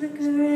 the grave.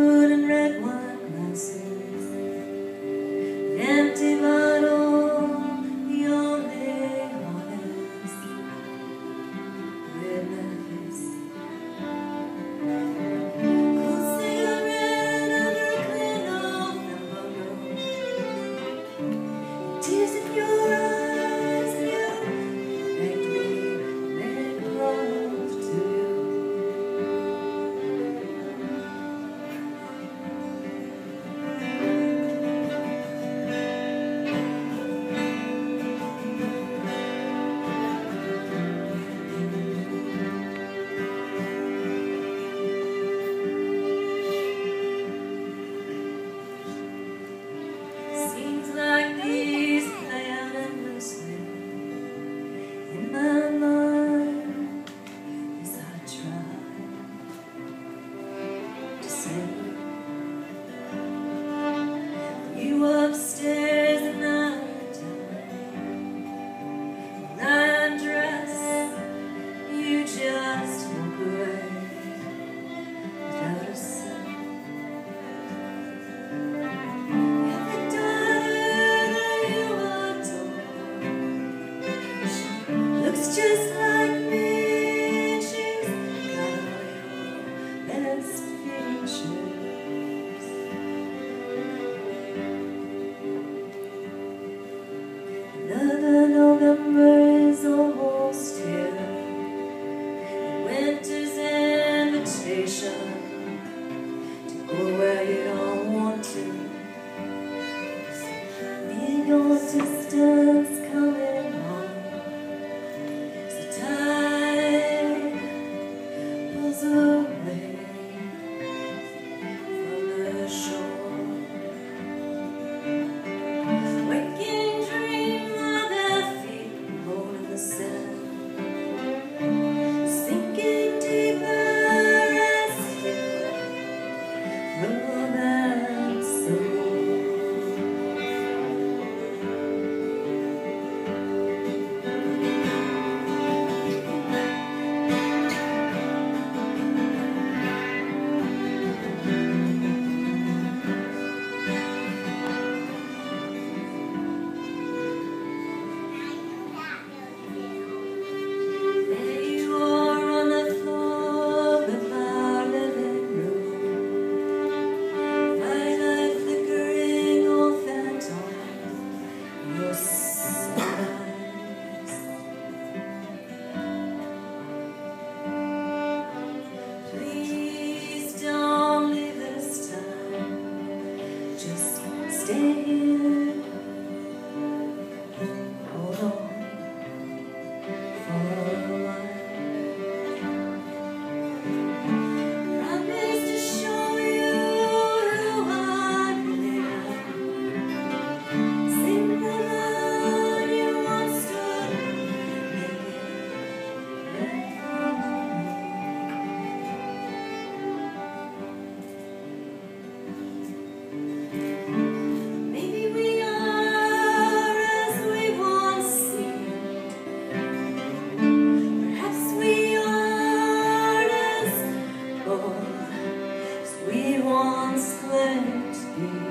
Another November is over. Oh, No. restless game.